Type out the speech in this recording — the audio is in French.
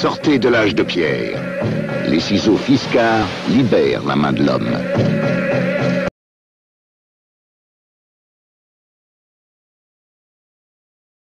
Sortez de l'âge de pierre. Les ciseaux fiscards libèrent la main de l'homme.